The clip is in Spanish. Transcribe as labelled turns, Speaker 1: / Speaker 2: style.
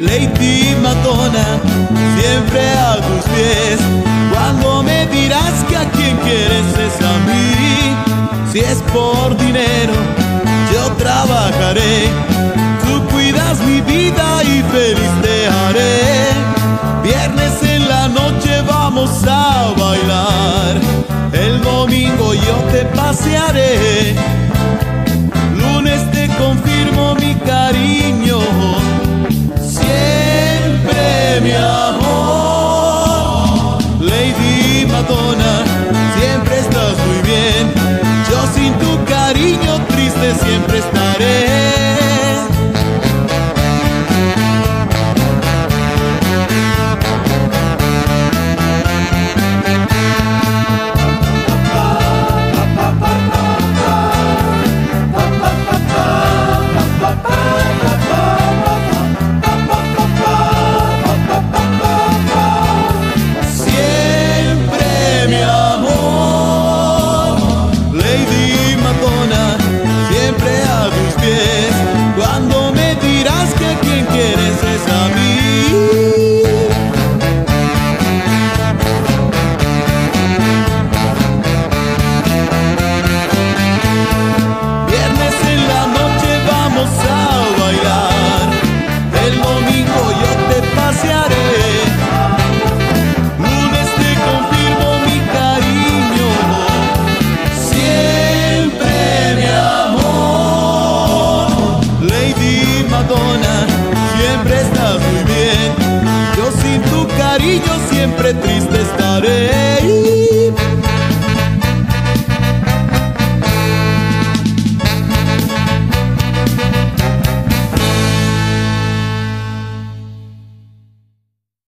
Speaker 1: Lady Madonna, siempre a tus pies. Cuando me dirás que a quien quieres es a mí, si es por dinero, yo trabajaré. Tú cuidas mi vida y feliz te haré. Viernes en la noche vamos a bailar. El domingo yo te pasearé Siempre mi amor, Lady Madonna. siempre tristes.